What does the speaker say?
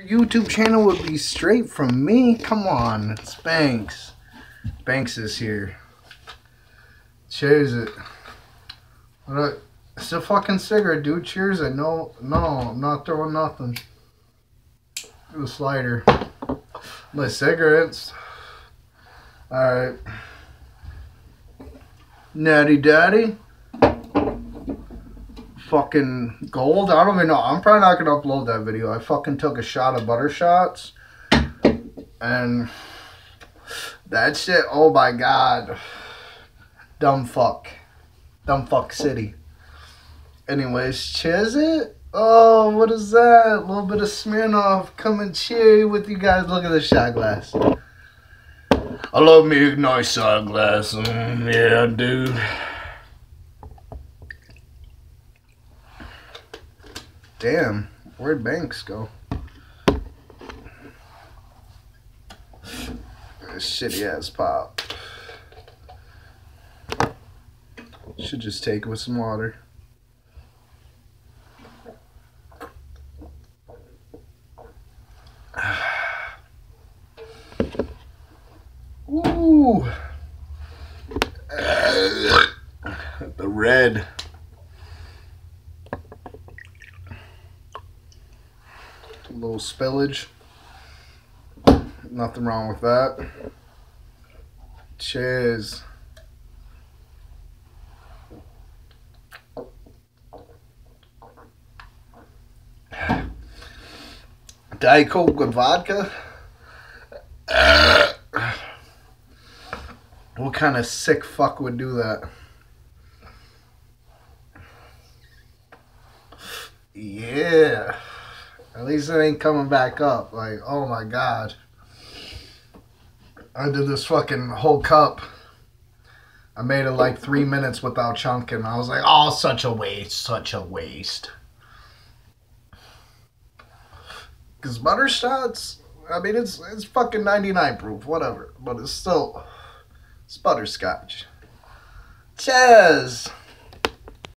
YouTube channel would be straight from me. Come on, it's Banks. Banks is here. Cheers it. What? It's a fucking cigarette, dude. Cheers it. No, no, I'm not throwing nothing. A slider. My cigarettes. Alright. Natty Daddy. Fucking gold. I don't even know. I'm probably not gonna upload that video. I fucking took a shot of Buttershots. And that shit, oh my god. Dumb fuck. Dumb fuck city. Anyways, cheers it. Oh, what is that? A little bit of Smirnoff coming cheery with you guys. Look at the shot glass. I love me a nice shot glass. Mm, yeah, dude. Damn, where'd Banks go? Shitty ass pop. Should just take it with some water. Ooh. the red. Little spillage. Nothing wrong with that. Cheers. Diet Coke with vodka? What kind of sick fuck would do that? Yeah. At least it ain't coming back up. Like, oh my god. I did this fucking whole cup. I made it like three minutes without chunking. I was like, oh, such a waste, such a waste. Because Buttershots, I mean, it's it's fucking 99 proof, whatever. But it's still, it's butterscotch. Cheers!